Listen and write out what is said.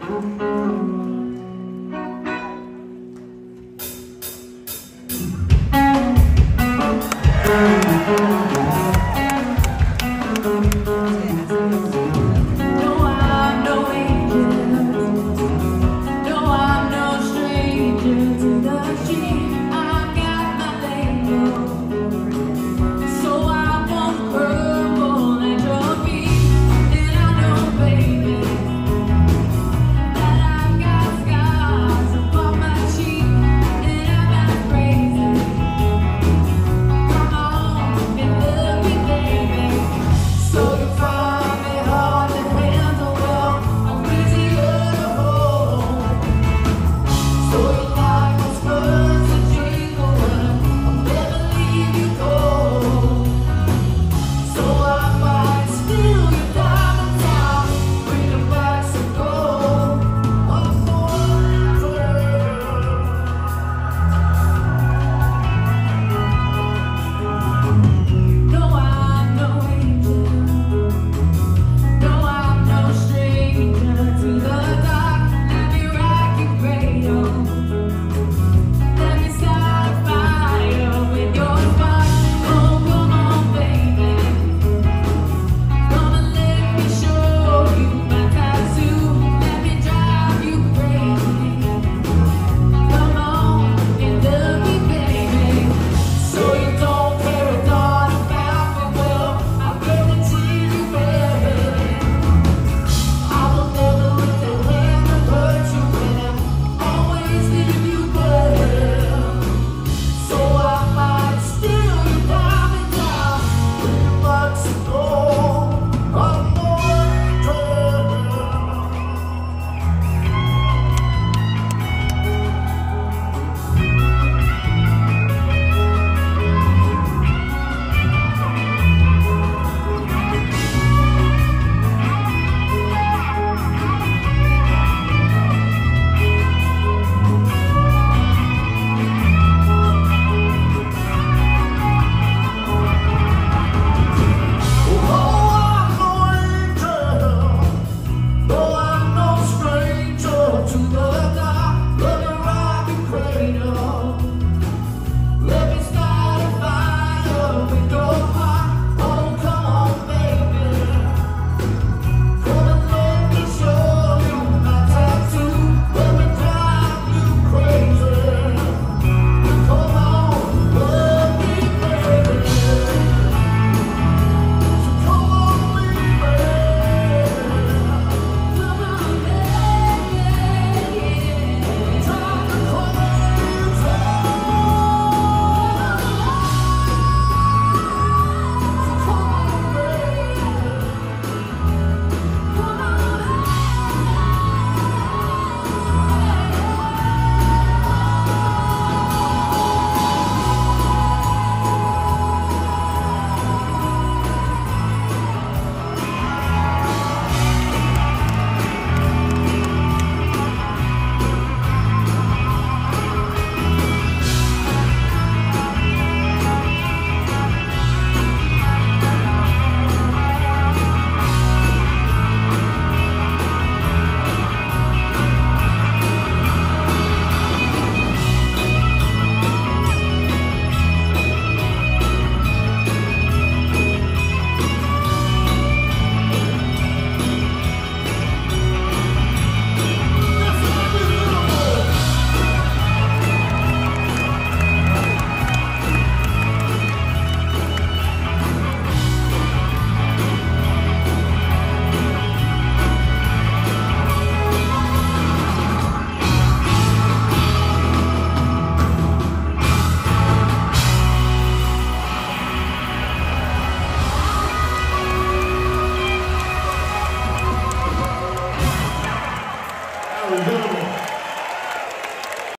Música